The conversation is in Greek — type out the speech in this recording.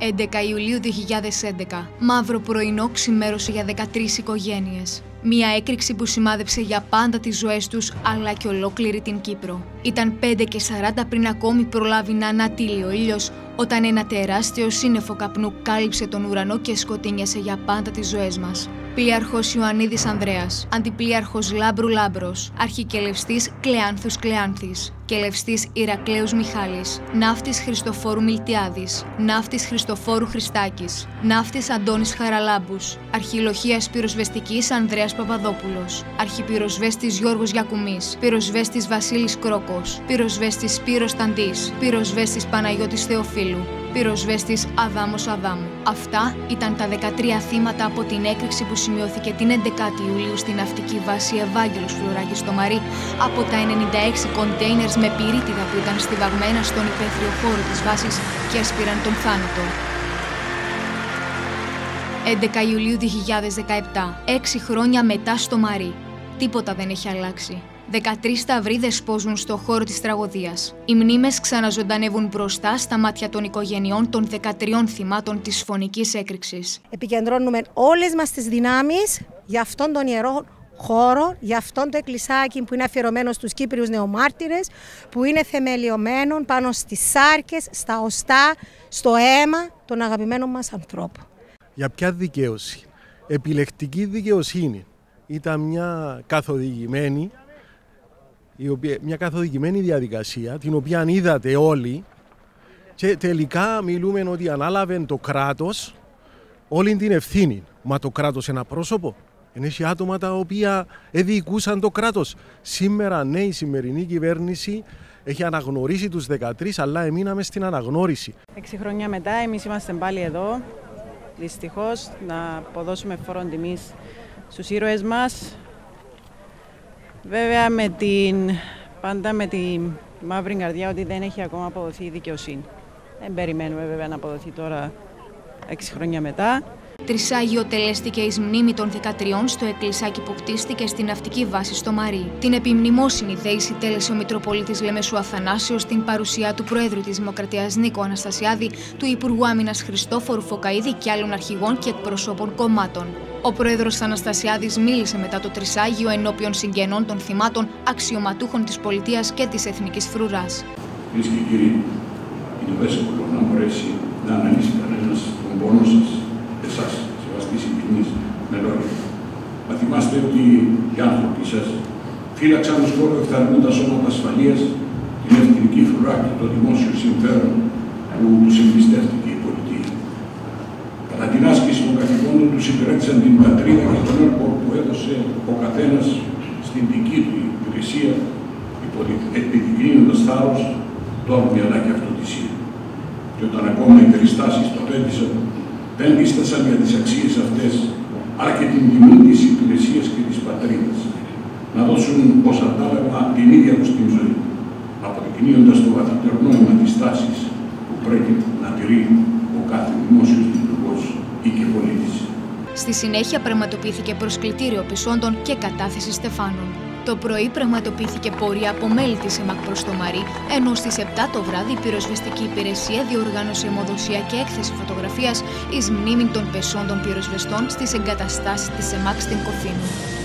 11 Ιουλίου 2011. Μαύρο πρωινό ξημέρωσε για 13 οικογένειες. Μία έκρηξη που σημάδεψε για πάντα τις ζωές τους, αλλά και ολόκληρη την Κύπρο. Ήταν 5 και 40 πριν ακόμη προλάβει να ανατείλει ο ήλιος, όταν ένα τεράστιο σύννεφο καπνού κάλυψε τον ουρανό και σκοτίνιασε για πάντα τις ζωές μας. Πλοίαρχος Ιωαννίδης Ανδρέας, Αντιπλοίαρχος Λάμπρου Λάμπρος, Αρχικελευστής Κλεάνθους Κλεάνθης, Κελευστής Ηρακλέους Μιχάλης, Ναύτης Χριστοφόρου Μιλτιάδης, Ναύτης Χριστοφόρου Χριστάκης, Ναύτης Αντώνης Χαραλάμπους, Αρχιλοχίας Πυροσβεστικής Ανδρέας Παπαδόπουλος, Αρχιπυροσβέστης Γιώργος Γιακουμής, Πυροσβέστης Βασίλης Κρόκος, Πυροσβέστης Σπύρος Ταντής, Πυροσβέστης Παναγιώτης Θεοφίλου, πυροσβέστης Αδάμος Αδάμου. Αυτά ήταν τα 13 θύματα από την έκρηξη που σημειώθηκε την 11η Ιουλίου στην ναυτική βάση Ευάγγελος Φλουράκης στο Μαρί από τα 96 κοντέινερς με πυρίτιδα που ήταν στιβαγμένα στον υπαίθριο χώρο της βάσης και έσπηραν τον θάνατο. 11 Ιουλίου 2017, 6 χρόνια μετά στο Μαρί. Τίποτα δεν έχει αλλάξει. 13 σταυρίδες πόζουν στο χώρο της τραγωδίας. Οι μνήμες ξαναζωντανεύουν μπροστά στα μάτια των οικογενειών των 13 θυμάτων της φωνικής έκρηξης. Επικεντρώνουμε όλες μας τις δυνάμεις για αυτόν τον ιερό χώρο, για αυτόν το εκκλησάκι που είναι αφιερωμένο στους Κύπριους νεομάρτυρες, που είναι θεμελιωμένο πάνω στις σάρκες, στα οστά, στο αίμα των αγαπημένων μας ανθρώπων. Για ποια δικαίωση; Επιλεκτική δικαιοσύνη. Ήταν μια καθοδηγημένη η οποία, μια καθοδικημένη διαδικασία, την οποία είδατε όλοι και τελικά μιλούμε ότι ανάλαβε το κράτος όλη την ευθύνη. Μα το κράτος ένα πρόσωπο. Είναι άτομα τα οποία εδιοικούσαν το κράτος. Σήμερα ναι η σημερινή κυβέρνηση έχει αναγνωρίσει τους 13 αλλά εμείναμε στην αναγνώριση. Έξι χρόνια μετά εμείς είμαστε πάλι εδώ δυστυχώς να αποδώσουμε φόρον τιμής στους ήρωες μας Βέβαια με την, πάντα με τη μαύρη καρδιά ότι δεν έχει ακόμα αποδοθεί η δικαιοσύνη. Δεν περιμένουμε βέβαια να αποδοθεί τώρα έξι χρόνια μετά. Τρισάγιο τελέστηκε εις μνήμη των 13 στο εκκλησάκι που κτίστηκε στην ναυτική βάση στο Μαρί. Την επιμνημόσυνη δέηση τέλεσε ο Μητροπολίτης Λεμεσού Αθανάσιος στην παρουσία του Προέδρου της Δημοκρατίας Νίκο Αναστασιάδη, του Υπουργού Άμυνας Χριστόφορου Φωκαίδη και άλλων αρχηγών και εκπροσώπων κομμάτων. Ο πρόεδρος Αναστασιάδης μίλησε μετά το Τρισάγιο ενώπιον συγγενών των θυμάτων, αξιωματούχων της πολιτείας και της εθνικής φρουράς. Κυρίες και κύριοι, είναι δύσκολο να μπορέσει να αναλύσει κανένας τον πόνο σας, εσάς, σεβαστή συμπλημή, με λόγια. Μα θυμάστε ότι οι άνθρωποι σας φύλαξαν ως χώρο εχθαρμού τα σώματα ασφαλείας, την εθνική φρουρά και το δημόσιο συμφέρον που τους εμπιστεύτηκε Κατά την άσκηση των καθηκόντων τους υπηρέτησαν την πατρίδα και τον έργο που έδωσε ο καθένας στην δική του υπηρεσία, επιδεικνύοντας θάρρος, τόρμη αλλά και αυτοτησία. Και όταν ακόμα οι περιστάσεις το απέτησαν, δεν δίστασαν για τις αξίες αυτές, αλλά και την τιμή της υπηρεσίας και της πατρίδας. Να δώσουν ως αντάλλαγμα την ίδια τους την ζωή, αποδεικνύοντας το βαθύτερο νόημα της τάσης που πρέπει να τηρεί ο κάθε δημόσιος Στη συνέχεια πραγματοποιήθηκε προσκλητήριο πισόντων και κατάθεση στεφάνων. Το πρωί πραγματοποιήθηκε πορεία από μέλη της ΕΜΑΚ προς το Μαρί, ενώ στις 7 το βράδυ η πυροσβεστική υπηρεσία διοργάνωσε αιμοδοσία και έκθεση φωτογραφίας εις μνήμη των πεσόντων πυροσβεστών στις εγκαταστάσεις της ΕΜΑΚ στην Κοφίνου.